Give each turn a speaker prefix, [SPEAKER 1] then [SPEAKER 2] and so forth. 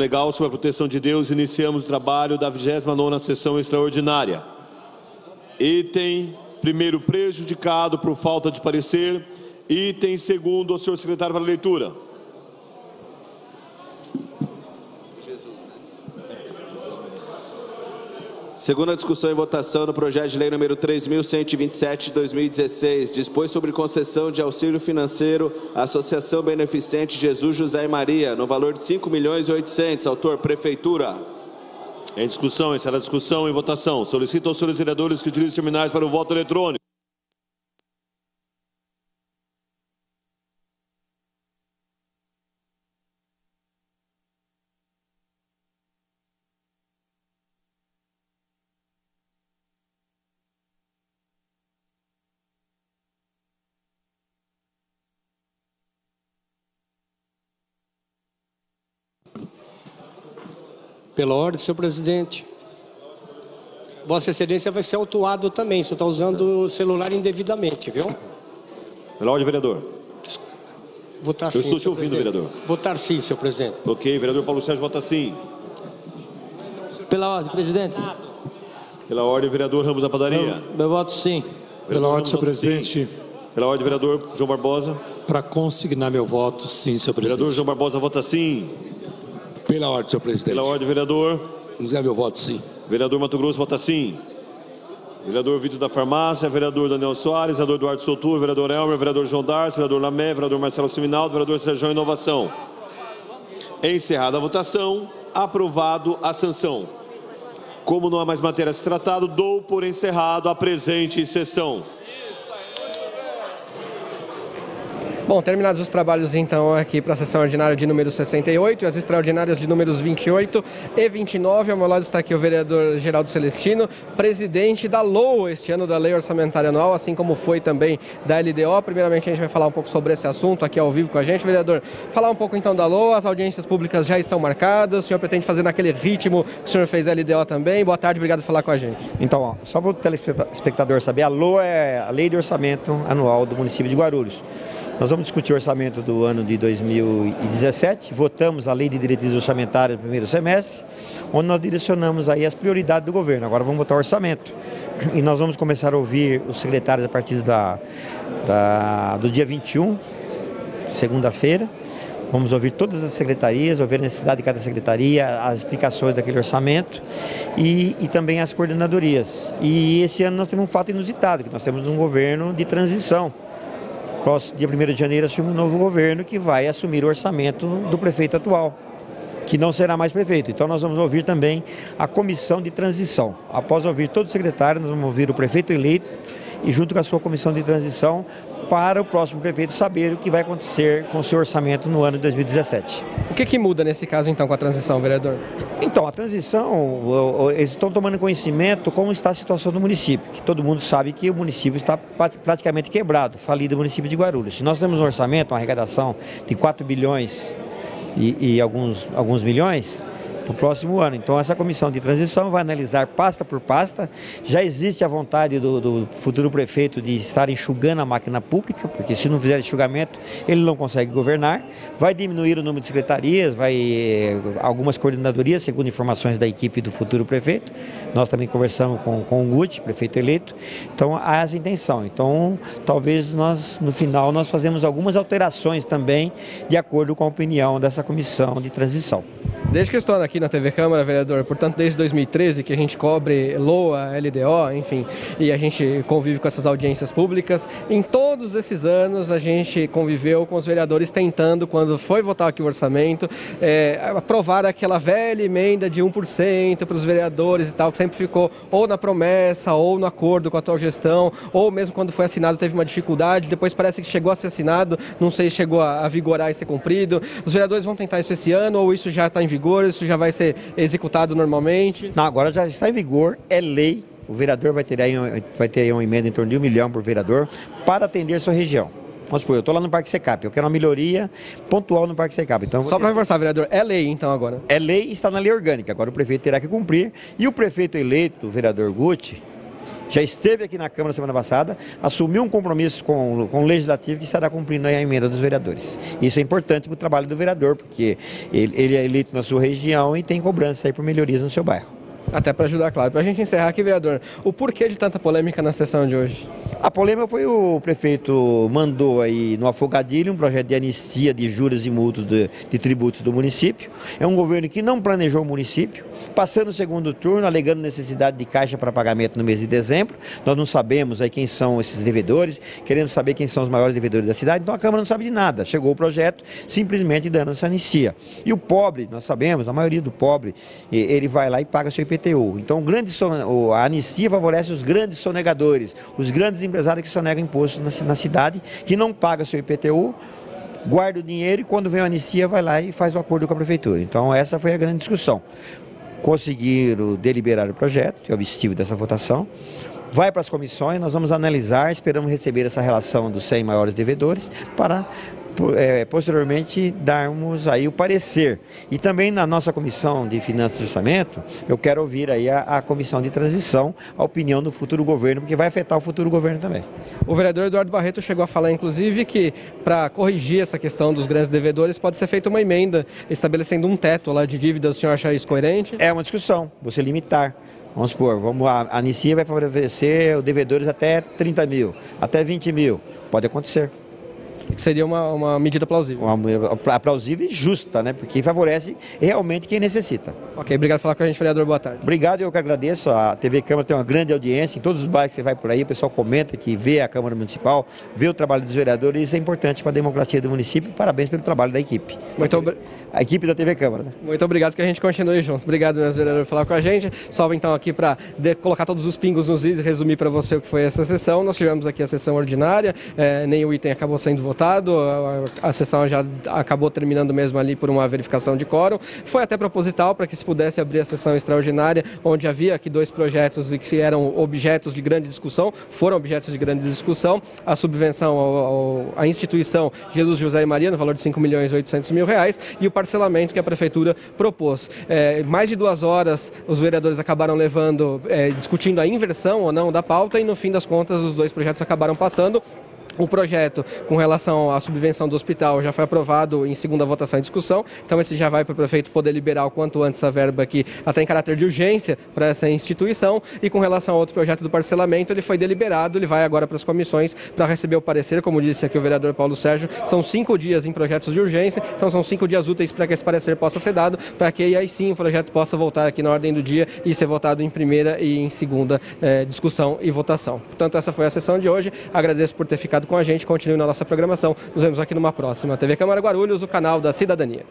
[SPEAKER 1] Legal, sob a proteção de Deus, iniciamos o trabalho da 29ª sessão extraordinária. Item primeiro, prejudicado por falta de parecer. Item segundo, o senhor secretário para leitura.
[SPEAKER 2] Segunda discussão e votação no projeto de lei número 3.127 de 2016, dispôs sobre concessão de auxílio financeiro à Associação Beneficente Jesus José e Maria, no valor de 5 milhões e 800. Autor, Prefeitura.
[SPEAKER 1] Em discussão, encerra a discussão e votação. Solicito aos senhores vereadores que utilizem os terminais para o voto eletrônico.
[SPEAKER 3] Pela ordem, senhor presidente. Vossa Excelência vai ser autuado também, você está usando o celular indevidamente, viu?
[SPEAKER 1] Pela ordem, vereador.
[SPEAKER 3] Votar
[SPEAKER 1] Eu
[SPEAKER 3] sim,
[SPEAKER 1] estou te ouvindo,
[SPEAKER 3] presidente.
[SPEAKER 1] vereador.
[SPEAKER 3] Votar sim, senhor presidente.
[SPEAKER 1] Ok, vereador Paulo Sérgio vota sim.
[SPEAKER 4] Pela ordem, presidente.
[SPEAKER 1] Pela ordem, vereador Ramos da Padaria.
[SPEAKER 4] Meu voto sim.
[SPEAKER 5] Pela ordem, senhor
[SPEAKER 1] voto sim.
[SPEAKER 5] presidente,
[SPEAKER 1] Pela ordem, vereador João Barbosa.
[SPEAKER 5] para consignar meu voto, sim, senhor
[SPEAKER 1] Vereador
[SPEAKER 5] presidente.
[SPEAKER 1] João Barbosa vota sim.
[SPEAKER 5] Pela ordem, senhor presidente.
[SPEAKER 1] Pela ordem, vereador.
[SPEAKER 5] Consignar meu voto, sim.
[SPEAKER 1] Vereador Mato Grosso vota sim. Vereador Vitor da Farmácia, vereador Daniel Soares, vereador Eduardo Soutur, vereador Elmer, vereador João Darcy, vereador Lamé, vereador Marcelo Siminaldo, vereador Sérgio Inovação. Encerrada a votação, aprovado a sanção. Como não há mais matéria a ser tratado, dou por encerrado a presente sessão.
[SPEAKER 6] Bom, terminados os trabalhos então aqui para a sessão ordinária de número 68 e as extraordinárias de números 28 e 29. Ao meu lado está aqui o vereador Geraldo Celestino, presidente da LOA este ano da Lei Orçamentária Anual, assim como foi também da LDO. Primeiramente a gente vai falar um pouco sobre esse assunto aqui ao vivo com a gente, vereador. Falar um pouco então da LOA, as audiências públicas já estão marcadas, o senhor pretende fazer naquele ritmo que o senhor fez a LDO também. Boa tarde, obrigado por falar com a gente.
[SPEAKER 7] Então, ó, só para o telespectador saber, a LOA é a Lei de Orçamento Anual do município de Guarulhos. Nós vamos discutir o orçamento do ano de 2017, votamos a Lei de Diretrizes Orçamentárias no primeiro semestre, onde nós direcionamos aí as prioridades do governo. Agora vamos votar o orçamento. E nós vamos começar a ouvir os secretários a partir da, da- do dia 21, segunda-feira. Vamos ouvir todas as secretarias, ouvir a necessidade de cada secretaria, as explicações daquele orçamento e, e também as coordenadorias. E esse ano nós temos um fato inusitado, que nós temos um governo de transição. Próximo dia 1 de janeiro assume um novo governo que vai assumir o orçamento do prefeito atual, que não será mais prefeito. Então nós vamos ouvir também a comissão de transição. Após ouvir todos os secretários, nós vamos ouvir o prefeito eleito e junto com a sua comissão de transição para o próximo prefeito saber o que vai acontecer com o seu orçamento no ano de 2017.
[SPEAKER 6] O que, que muda nesse caso então com a transição, vereador?
[SPEAKER 7] Então, a transição, eles estão tomando conhecimento como está a situação do município, que todo mundo sabe que o município está praticamente quebrado, falido o município de Guarulhos. Se nós temos um orçamento, uma arrecadação de 4 bilhões e, e alguns, alguns milhões para o próximo ano. Então, essa comissão de transição vai analisar pasta por pasta. Já existe a vontade do, do futuro prefeito de estar enxugando a máquina pública, porque se não fizer enxugamento, ele não consegue governar. Vai diminuir o número de secretarias, vai eh, algumas coordenadorias, segundo informações da equipe do futuro prefeito. Nós também conversamos com, com o Guti, prefeito eleito. Então, há essa intenção. Então, talvez nós, no final, nós fazemos algumas alterações também, de acordo com a opinião dessa comissão de transição.
[SPEAKER 6] Desde que estou aqui na TV Câmara, vereador, portanto, desde 2013 que a gente cobre LOA, LDO, enfim, e a gente convive com essas audiências públicas. Em todos esses anos, a gente conviveu com os vereadores tentando, quando foi votar aqui o orçamento, é, aprovar aquela velha emenda de 1% para os vereadores e tal, que sempre ficou ou na promessa, ou no acordo com a atual gestão, ou mesmo quando foi assinado teve uma dificuldade, depois parece que chegou a ser assinado, não sei se chegou a, a vigorar e ser cumprido. Os vereadores vão tentar isso esse ano, ou isso já está em vigor, isso já vai ser executado normalmente?
[SPEAKER 7] Não, agora já está em vigor, é lei. o vereador vai ter aí, vai ter aí uma emenda em torno de um milhão por vereador para atender sua região. Vamos supor, eu estou lá no Parque Secap, eu quero uma melhoria pontual no Parque Secap. Então,
[SPEAKER 6] Só para reforçar, vereador, é lei então agora?
[SPEAKER 7] É lei e está na lei orgânica. Agora o prefeito terá que cumprir. E o prefeito eleito, o vereador Guti, já esteve aqui na Câmara semana passada, assumiu um compromisso com, com o Legislativo que estará cumprindo a emenda dos vereadores. Isso é importante para o trabalho do vereador, porque ele, ele é eleito na sua região e tem cobrança aí por melhorias no seu bairro.
[SPEAKER 6] Até para ajudar, claro. Para a gente encerrar aqui, vereador, o porquê de tanta polêmica na sessão de hoje?
[SPEAKER 7] A polêmica foi o prefeito mandou aí no afogadilho um projeto de anistia de juros e multas de, de tributos do município. É um governo que não planejou o município, passando o segundo turno, alegando necessidade de caixa para pagamento no mês de dezembro. Nós não sabemos aí quem são esses devedores, queremos saber quem são os maiores devedores da cidade, então a Câmara não sabe de nada. Chegou o projeto simplesmente dando essa anistia. E o pobre, nós sabemos, a maioria do pobre, ele vai lá e paga seu IPT IPTU. Então, grande, a anistia favorece os grandes sonegadores, os grandes empresários que sonegam imposto na, na cidade, que não pagam seu IPTU, guarda o dinheiro e quando vem a anistia vai lá e faz o acordo com a prefeitura. Então, essa foi a grande discussão. Conseguiram deliberar o projeto, é o objetivo dessa votação vai para as comissões, nós vamos analisar, esperamos receber essa relação dos 100 maiores devedores para é, posteriormente darmos aí o parecer. E também na nossa comissão de finanças e orçamento, eu quero ouvir aí a, a comissão de transição, a opinião do futuro governo, porque vai afetar o futuro governo também.
[SPEAKER 6] O vereador Eduardo Barreto chegou a falar, inclusive, que para corrigir essa questão dos grandes devedores pode ser feita uma emenda estabelecendo um teto lá de dívidas. O senhor acha isso coerente?
[SPEAKER 7] É uma discussão, você limitar. Vamos supor, vamos, a Anicia vai favorecer os devedores até 30 mil, até 20 mil. Pode acontecer
[SPEAKER 6] que seria uma, uma medida plausível.
[SPEAKER 7] Uma plausível e justa, né? Porque favorece realmente quem necessita.
[SPEAKER 6] Ok, obrigado por falar com a gente, vereador. Boa tarde.
[SPEAKER 7] Obrigado, eu que agradeço. A TV Câmara tem uma grande audiência. Em todos os bairros que você vai por aí, o pessoal comenta que vê a Câmara Municipal, vê o trabalho dos vereadores. Isso é importante para a democracia do município. Parabéns pelo trabalho da equipe.
[SPEAKER 6] Muito.
[SPEAKER 7] A equipe da TV Câmara. Né?
[SPEAKER 6] Muito obrigado que a gente continue juntos. Obrigado, meus vereadores, por falar com a gente. Só então aqui para colocar todos os pingos nos is e resumir para você o que foi essa sessão. Nós tivemos aqui a sessão ordinária, é, nem o item acabou sendo votado, a sessão já acabou terminando mesmo ali por uma verificação de quórum. Foi até proposital para que se pudesse abrir a sessão extraordinária, onde havia aqui dois projetos e que eram objetos de grande discussão, foram objetos de grande discussão, a subvenção à instituição Jesus José e Maria, no valor de 5 milhões e 800 mil reais, e o parcelamento que a prefeitura propôs. É, mais de duas horas os vereadores acabaram levando, é, discutindo a inversão ou não da pauta, e no fim das contas os dois projetos acabaram passando. O projeto com relação à subvenção do hospital já foi aprovado em segunda votação e discussão, então esse já vai para o prefeito poder liberar o quanto antes a verba aqui, até em caráter de urgência para essa instituição. E com relação ao outro projeto do parcelamento, ele foi deliberado, ele vai agora para as comissões para receber o parecer, como disse aqui o vereador Paulo Sérgio, são cinco dias em projetos de urgência, então são cinco dias úteis para que esse parecer possa ser dado, para que aí sim o projeto possa voltar aqui na ordem do dia e ser votado em primeira e em segunda eh, discussão e votação. Portanto, essa foi a sessão de hoje. Agradeço por ter ficado com a gente. Continue na nossa programação. Nos vemos aqui numa próxima. TV Câmara Guarulhos, o canal da cidadania.